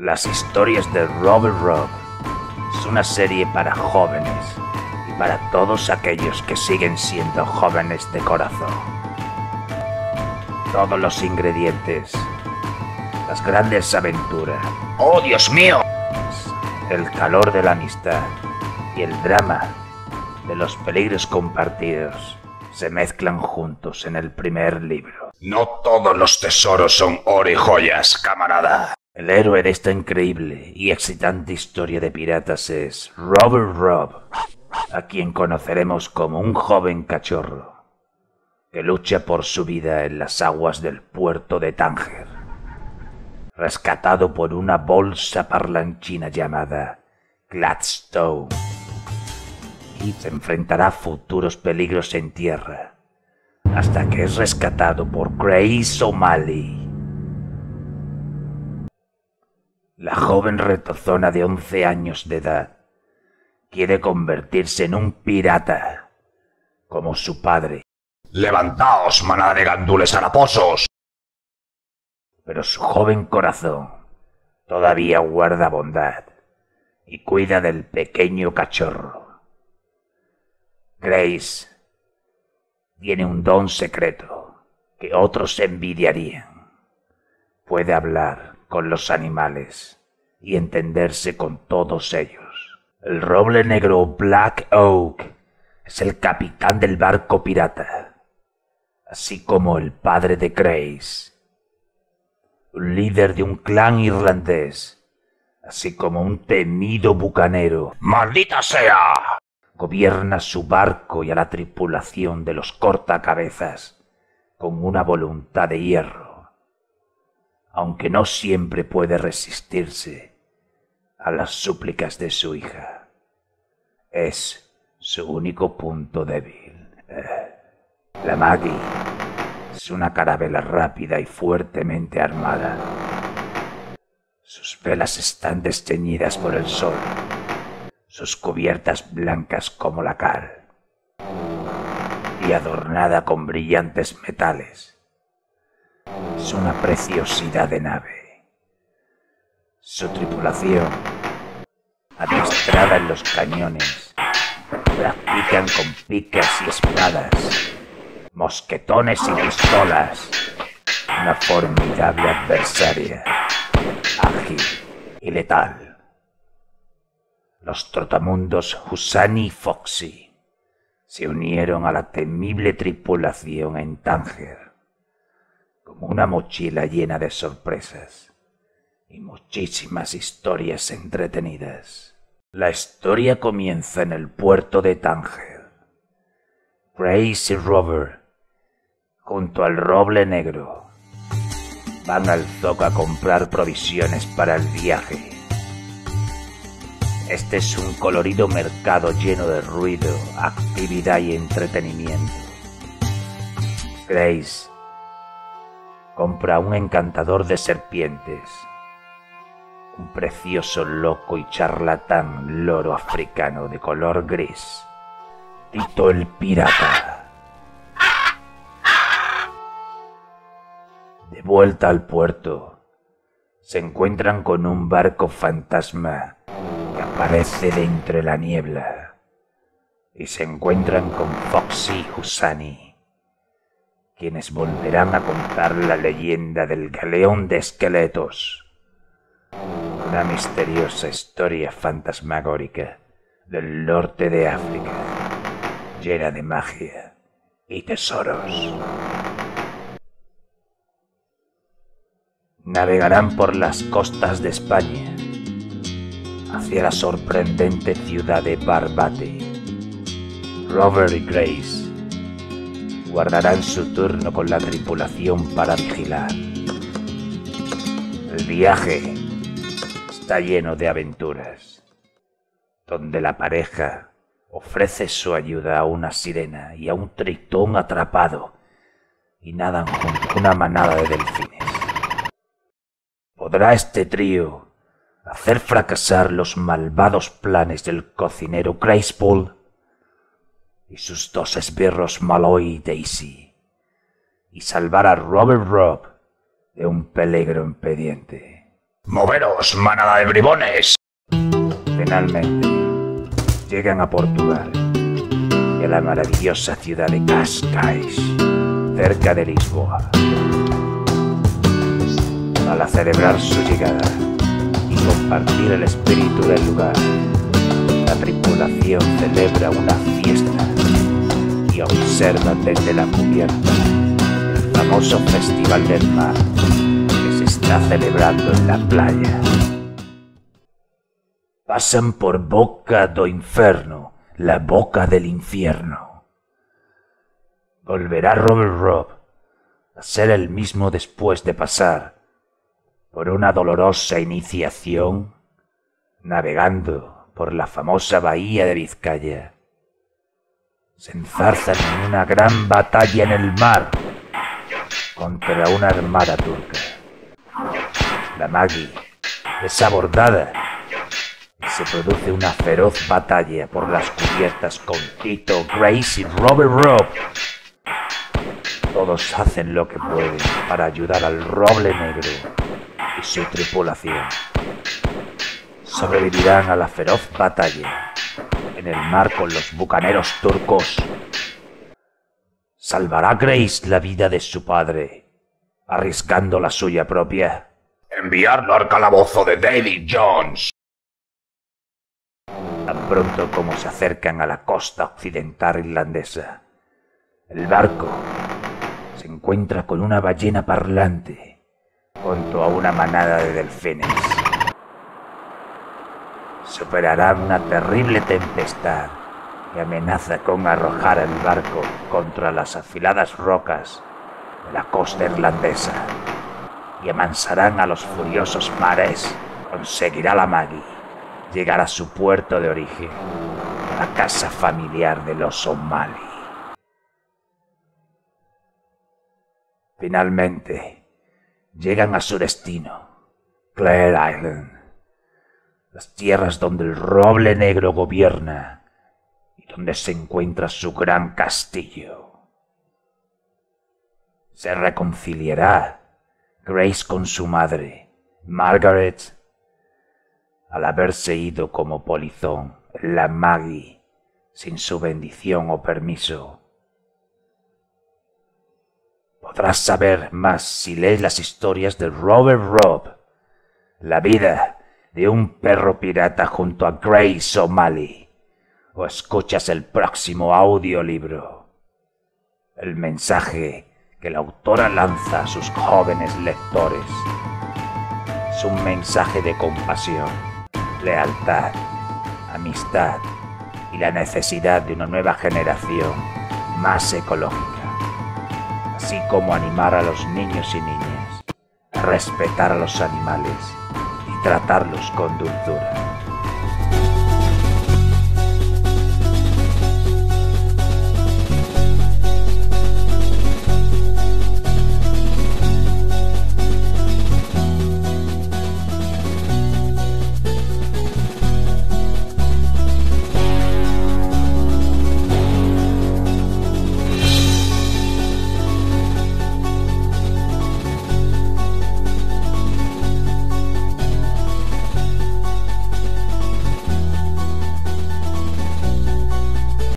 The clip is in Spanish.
Las historias de Robert Rob es una serie para jóvenes y para todos aquellos que siguen siendo jóvenes de corazón. Todos los ingredientes, las grandes aventuras, ¡Oh, Dios mío! el calor de la amistad y el drama de los peligros compartidos se mezclan juntos en el primer libro. No todos los tesoros son oro y joyas, camarada. El héroe de esta increíble y excitante historia de piratas es Robert Robb, a quien conoceremos como un joven cachorro que lucha por su vida en las aguas del puerto de Tánger, rescatado por una bolsa parlanchina llamada Gladstone, y se enfrentará a futuros peligros en tierra, hasta que es rescatado por Grace O'Malley, La joven retozona de 11 años de edad quiere convertirse en un pirata, como su padre, Levantaos, manada de gandules haraposos. pero su joven corazón todavía guarda bondad y cuida del pequeño cachorro. Grace tiene un don secreto que otros envidiarían. Puede hablar con los animales y entenderse con todos ellos. El roble negro Black Oak es el capitán del barco pirata, así como el padre de Grace, un líder de un clan irlandés, así como un temido bucanero. ¡Maldita sea! Gobierna su barco y a la tripulación de los cortacabezas con una voluntad de hierro aunque no siempre puede resistirse a las súplicas de su hija. Es su único punto débil. Eh, La Maggie es una carabela rápida y fuertemente armada. Sus velas están desteñidas por el sol, sus cubiertas blancas como la cal y adornada con brillantes metales. Es una preciosidad de nave. Su tripulación, adiestrada en los cañones, practican con picas y espadas, mosquetones y pistolas, una formidable adversaria, ágil y letal. Los trotamundos Husani y Foxy se unieron a la temible tripulación en Tánger como una mochila llena de sorpresas y muchísimas historias entretenidas. La historia comienza en el puerto de Tánger. Grace y Robert, junto al roble negro, van al zoco a comprar provisiones para el viaje. Este es un colorido mercado lleno de ruido, actividad y entretenimiento. Grace compra un encantador de serpientes, un precioso loco y charlatán loro africano de color gris, Tito el pirata. De vuelta al puerto, se encuentran con un barco fantasma que aparece de entre la niebla y se encuentran con Foxy Husani quienes volverán a contar la leyenda del galeón de esqueletos. Una misteriosa historia fantasmagórica del norte de África, llena de magia y tesoros. Navegarán por las costas de España hacia la sorprendente ciudad de Barbate. Robert y Grace guardarán su turno con la tripulación para vigilar. El viaje está lleno de aventuras, donde la pareja ofrece su ayuda a una sirena y a un tritón atrapado y nadan junto a una manada de delfines. ¿Podrá este trío hacer fracasar los malvados planes del cocinero Gracepool? Y sus dos esbirros Malloy y Daisy, y salvar a Robert Robb de un peligro impediente. ¡Moveros, manada de bribones! Finalmente, llegan a Portugal y a la maravillosa ciudad de Cascais, cerca de Lisboa. Al celebrar su llegada y compartir el espíritu del lugar, la tripulación celebra una fiesta y observa desde la cubierta el famoso Festival del Mar que se está celebrando en la playa. Pasan por Boca do Inferno, la boca del infierno. Volverá Robert Rob a ser el mismo después de pasar por una dolorosa iniciación navegando por la famosa bahía de Vizcaya. Se enzarzan en una gran batalla en el mar contra una armada turca. La Maggie es abordada y se produce una feroz batalla por las cubiertas con Tito, Grace y Robert Rob. Todos hacen lo que pueden para ayudar al roble negro y su tripulación. Sobrevivirán a la feroz batalla en el mar con los bucaneros turcos. ¿Salvará Grace la vida de su padre, arriesgando la suya propia? Enviarlo al calabozo de David Jones. Tan pronto como se acercan a la costa occidental irlandesa, el barco se encuentra con una ballena parlante junto a una manada de delfines. Superará una terrible tempestad que amenaza con arrojar el barco contra las afiladas rocas de la costa irlandesa y amansarán a los furiosos mares. Conseguirá la Maggie llegar a su puerto de origen, la casa familiar de los O'Malley. Finalmente, llegan a su destino, Clare Island, las tierras donde el roble negro gobierna y donde se encuentra su gran castillo. Se reconciliará Grace con su madre, Margaret, al haberse ido como polizón, la Maggie, sin su bendición o permiso. Podrás saber más si lees las historias de Robert Robb, la vida de un perro pirata junto a Grace O'Malley, o escuchas el próximo audiolibro. El mensaje que la autora lanza a sus jóvenes lectores. Es un mensaje de compasión, lealtad, amistad y la necesidad de una nueva generación más ecológica. Así como animar a los niños y niñas a respetar a los animales tratarlos con dulzura.